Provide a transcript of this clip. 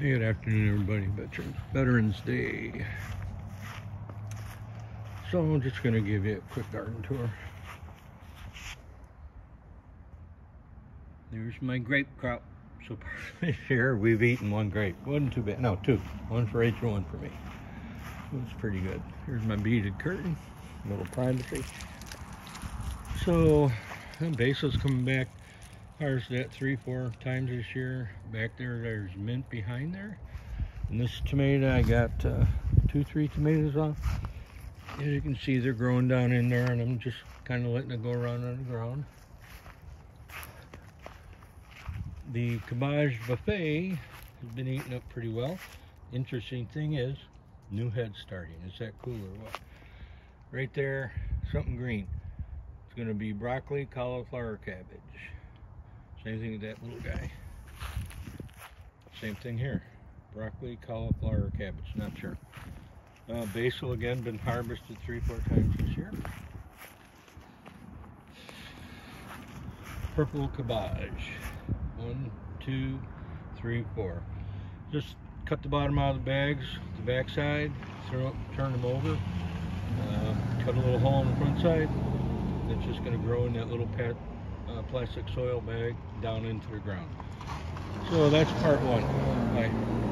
Good afternoon, everybody. Veterans, Veterans Day. So I'm just going to give you a quick garden tour. There's my grape crop. So this year we've eaten one grape. Wasn't too bad. No, two. One for Rachel, one for me. It was pretty good. Here's my beaded curtain. A little privacy. So basil's coming back harvested that three, four times this year. Back there, there's mint behind there. And this tomato, I got uh, two, three tomatoes off. As you can see, they're growing down in there, and I'm just kind of letting it go around on the ground. The cabbage buffet has been eating up pretty well. Interesting thing is, new head starting. Is that cool or what? Right there, something green. It's going to be broccoli, cauliflower, cabbage. Same thing with that little guy. Same thing here. Broccoli, cauliflower, cabbage, not sure. Uh, basil again, been harvested three, four times this year. Purple cabbage. One, two, three, four. Just cut the bottom out of the bags, the back side, throw, turn them over, uh, cut a little hole in the front side. It's just going to grow in that little pet uh, plastic soil bag down into the ground. So that's part one. Bye.